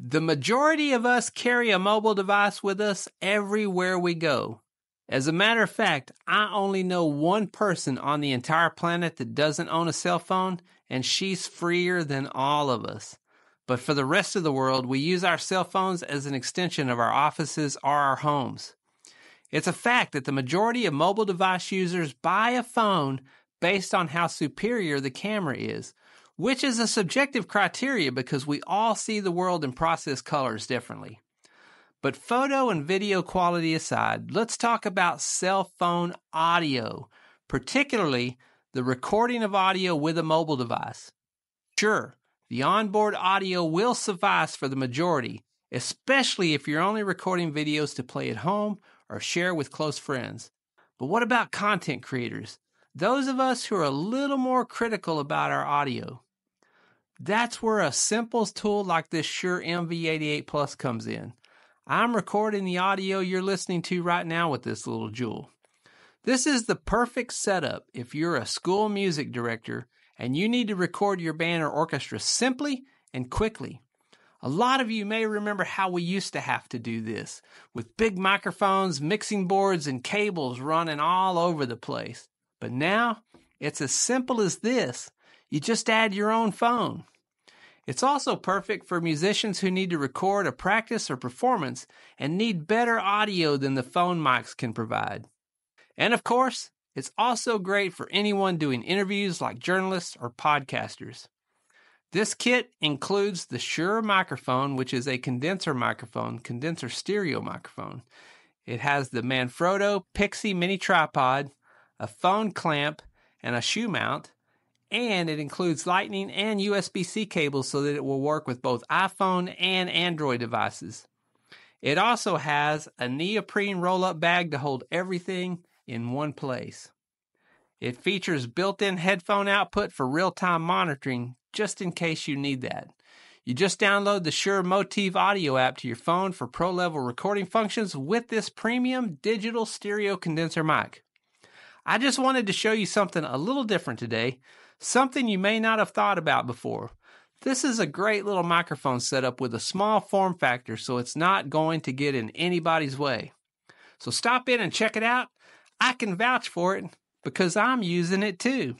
The majority of us carry a mobile device with us everywhere we go. As a matter of fact, I only know one person on the entire planet that doesn't own a cell phone, and she's freer than all of us. But for the rest of the world, we use our cell phones as an extension of our offices or our homes. It's a fact that the majority of mobile device users buy a phone based on how superior the camera is, which is a subjective criteria because we all see the world and process colors differently. But photo and video quality aside, let's talk about cell phone audio, particularly the recording of audio with a mobile device. Sure, the onboard audio will suffice for the majority, especially if you're only recording videos to play at home or share with close friends. But what about content creators? Those of us who are a little more critical about our audio. That's where a simple tool like this Shure MV88 Plus comes in. I'm recording the audio you're listening to right now with this little jewel. This is the perfect setup if you're a school music director and you need to record your band or orchestra simply and quickly. A lot of you may remember how we used to have to do this with big microphones, mixing boards, and cables running all over the place. But now it's as simple as this. You just add your own phone. It's also perfect for musicians who need to record a practice or performance and need better audio than the phone mics can provide. And of course, it's also great for anyone doing interviews like journalists or podcasters. This kit includes the Shure microphone, which is a condenser microphone, condenser stereo microphone. It has the Manfrotto PIXI mini tripod, a phone clamp, and a shoe mount and it includes Lightning and USB C cables so that it will work with both iPhone and Android devices. It also has a neoprene roll up bag to hold everything in one place. It features built in headphone output for real time monitoring, just in case you need that. You just download the Shure Motiv audio app to your phone for pro level recording functions with this premium digital stereo condenser mic. I just wanted to show you something a little different today something you may not have thought about before. This is a great little microphone setup with a small form factor, so it's not going to get in anybody's way. So stop in and check it out. I can vouch for it because I'm using it too.